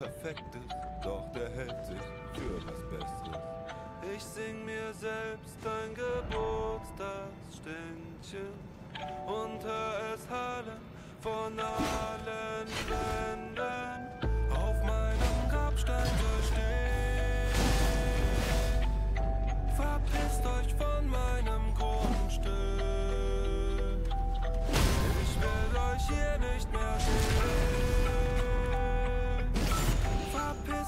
Perfektes, doch der hält sich für was Besseres. Ich sing mir selbst ein Geburtstagsständchen und hör es hallen von allen.